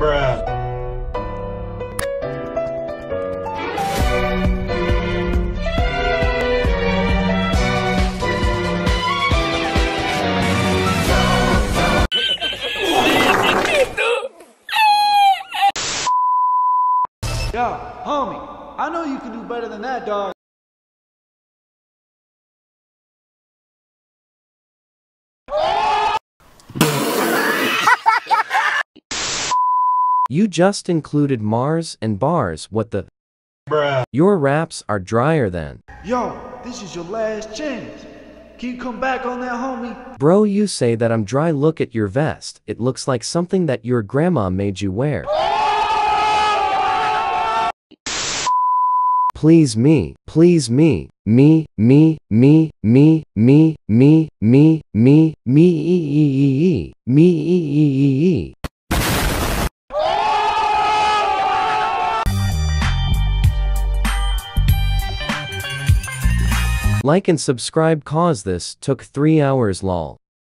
Bruh. Yo, homie, I know you can do better than that, dog. You just included Mars and bars, what the? Bruh. Your raps are drier than. Yo, this is your last chance. Can you come back on that, homie? Bro, you say that I'm dry. Look at your vest, it looks like something that your grandma made you wear. Please me, please me, me, me, me, me, me, me, me, me, me, e, e, e, e, me, e, e, Like and subscribe cause this took 3 hours lol.